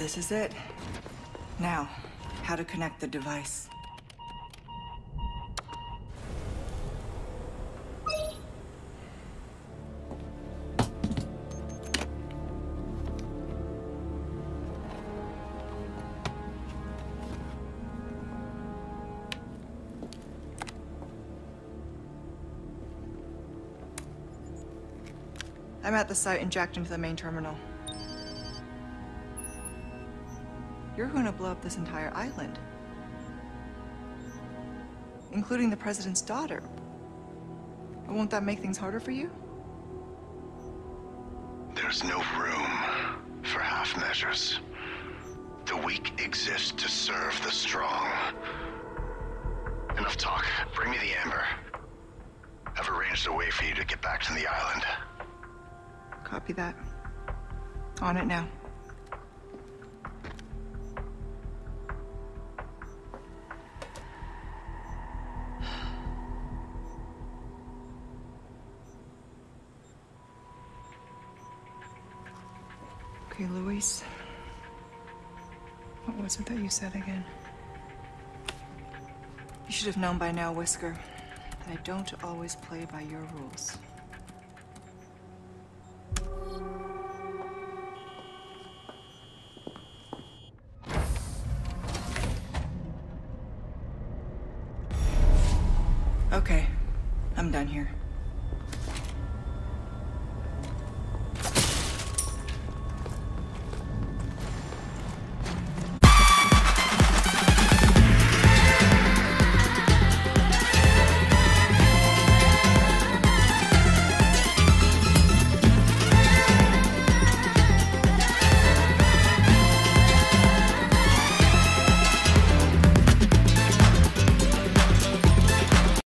This is it. Now, how to connect the device. I'm at the site and jacked into the main terminal. You're going to blow up this entire island. Including the president's daughter. Won't that make things harder for you? There's no room for half measures. The weak exist to serve the strong. Enough talk. Bring me the amber. I've arranged a way for you to get back to the island. Copy that. On it now. Okay, Luis. What was it that you said again? You should have known by now, Wesker. that I don't always play by your rules. Okay, I'm done here.